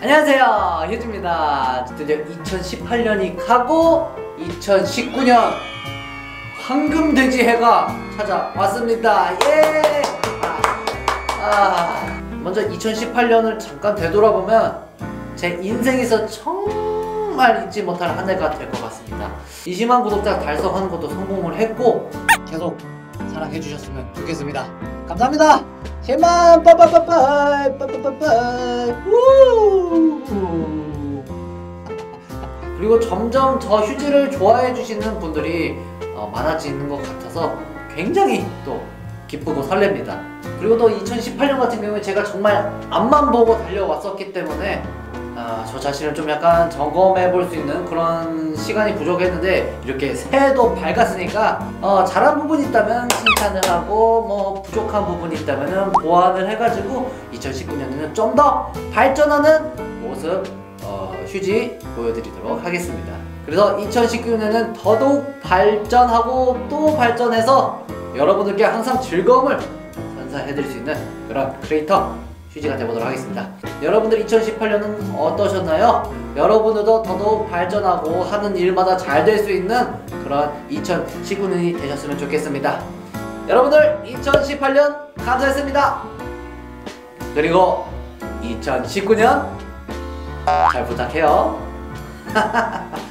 안녕하세요. 휴즈입니다. 드디어 2018년이 가고 2019년 황금돼지 해가 찾아왔습니다. 예! 아, 먼저 2018년을 잠깐 되돌아보면 제 인생에서 정말 잊지 못할 한 해가 될 것 같습니다. 20만 구독자 달성하는 것도 성공을 했고 계속 사랑해 주셨으면 좋겠습니다. 감사합니다. 10만 빠빠빠빠 빠빠빠빠 우 그리고 점점 저 휴지를 좋아해 주시는 분들이 어, 많아지는 것 같아서 굉장히 또 기쁘고 설렙니다. 그리고 또 2018년 같은 경우에 제가 정말 앞만 보고 달려왔었기 때문에 아, 저 자신을 좀 약간 점검해 볼 수 있는 그런 시간이 부족했는데 이렇게 새해도 밝았으니까 어, 잘한 부분이 있다면 칭찬을 하고 뭐 부족한 부분이 있다면 보완을 해가지고 2019년에는 좀 더 발전하는 모습 어, 휴지 보여드리도록 하겠습니다. 그래서 2019년에는 더더욱 발전하고 또 발전해서 여러분들께 항상 즐거움을 선사해드릴 수 있는 그런 크리에이터 휴지가 되보도록 하겠습니다. 여러분들 2018년은 어떠셨나요? 여러분들도 더더욱 발전하고 하는 일마다 잘 될 수 있는 그런 2019년이 되셨으면 좋겠습니다. 여러분들 2018년 감사했습니다. 그리고 2019년 잘 부탁해요.